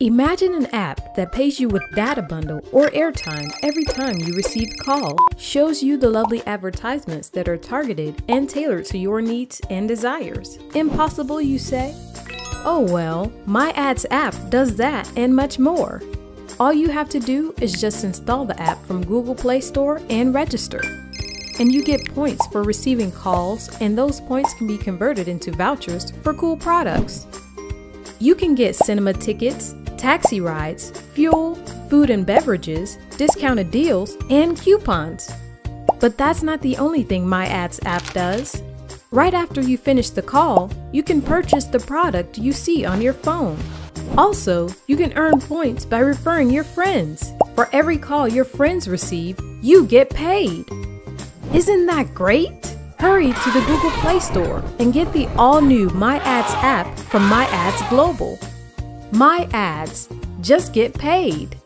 Imagine an app that pays you with data bundle or airtime every time you receive a call, shows you the lovely advertisements that are targeted and tailored to your needs and desires. Impossible, you say? Oh well, My Ads app does that and much more. All you have to do is just install the app from Google Play Store and register. And you get points for receiving calls, and those points can be converted into vouchers for cool products. You can get cinema tickets, taxi rides, fuel, food and beverages, discounted deals, and coupons. But that's not the only thing My Ads app does. Right after you finish the call, you can purchase the product you see on your phone. Also, you can earn points by referring your friends. For every call your friends receive, you get paid. Isn't that great? Hurry to the Google Play Store and get the all new My Ads app from My Ads Global. My Ads. Just get paid.